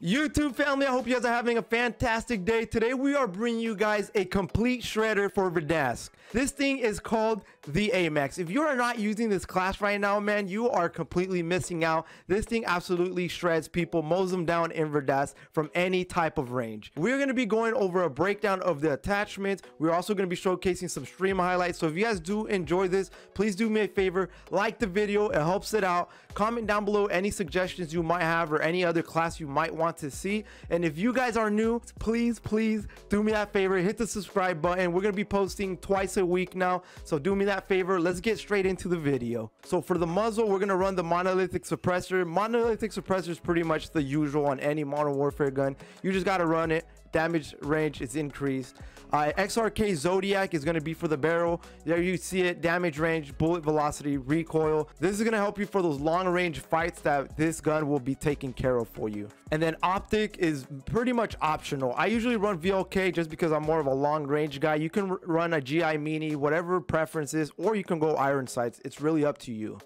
YouTube family, I hope you guys are having a fantastic day. Today we are bringing you guys a complete shredder for Verdansk. This thing is called the AMAX. If you are not using this class right now, man, you are completely missing out. This thing absolutely shreds people, mows them down in Verdansk from any type of range. We're going to be going over a breakdown of the attachments. We're also going to be showcasing some stream highlights. So if you guys do enjoy this, please do me a favor, like the video. It helps it out. Comment down below any suggestions you might have or any other class you might want want to see. And if you guys are new, please, please do me that favor. Hit the subscribe button. We're going to be posting twice a week now. So do me that favor. Let's get straight into the video. So for the muzzle, we're going to run the monolithic suppressor. Monolithic suppressor is pretty much the usual on any modern warfare gun. You just got to run it damage range is increased. Uh, XRK Zodiac is going to be for the barrel. There you see it, damage range, bullet velocity, recoil. This is going to help you for those long range fights that this gun will be taking care of for you. And then optic is pretty much optional. I usually run VLK just because I'm more of a long range guy. You can run a GI Mini, whatever preferences, or you can go iron sights. It's really up to you.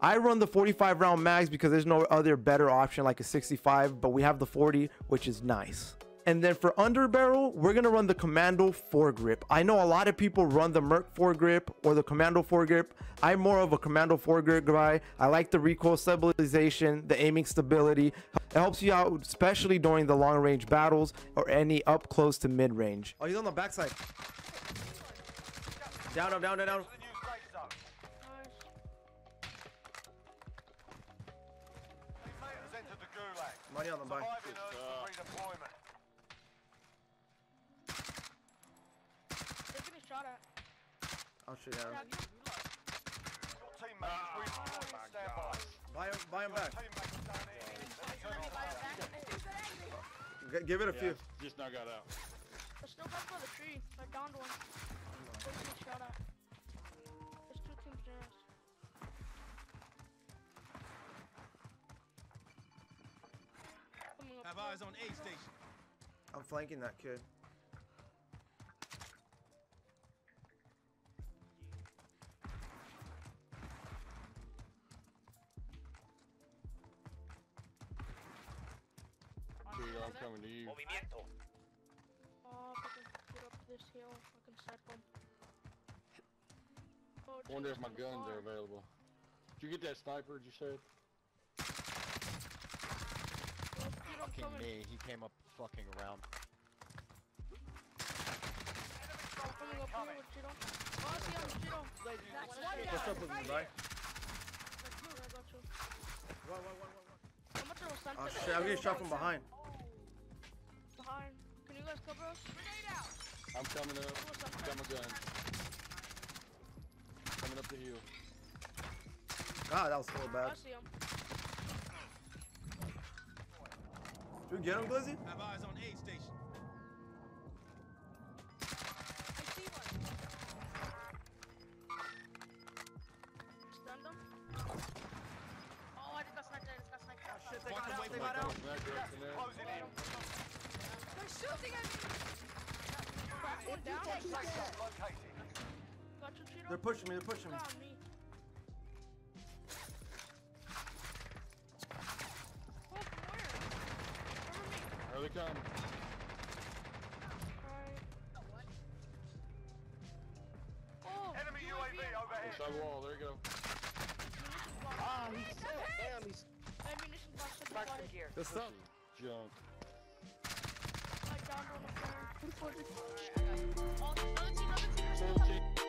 I run the 45 round mags because there's no other better option like a 65, but we have the 40, which is nice. And then for underbarrel, we're going to run the Commando foregrip. I know a lot of people run the Merc foregrip or the Commando foregrip. I'm more of a Commando foregrip guy. I like the recoil stabilization, the aiming stability. It helps you out, especially during the long range battles or any up close to mid range. Oh, he's on the backside. Down, down, down, down. Money on the buy. Shot at. I'll shoot at him. Oh, oh buy him, buy him back. G give it a yeah, few. Just now got out. There's still guys by the tree. I downed one. There's shot at. There's two teams near us. Have eyes on A station. I'm flanking that kid. I'm coming to you. Movimiento. Oh, if I can get up this hill, I can side bump. Oh, Wonder if my guns far. are available. Did you get that sniper you said? Oh, dude, Fucking me. He came up fucking around. I'm coming here with Cheeto. Oh, I see him, Cheeto. What's up with me, bye? I you. Oh shit, I'm getting shot from behind. Behind. Can you guys cover us? I'm coming up. I Got my gun. Coming up the hill. God, ah, that was so I bad. see him. Did you get him, Glizzy? Have eyes on A station. Stunned him. Oh, I just got sniped. I just got sniped. Shit, they Walk got out, they got out. Sniper up in there. They're shooting at me. One down. Got you, Cheeto. They're pushing me, they're pushing me. Got me. Oh, where? Here they come. Oh, Enemy UAV overhead. Side wall. There you go. Munition box. Ah, he's sick. Damn, he's Ammunition box at the bottom. here. Good. Junk. Okay.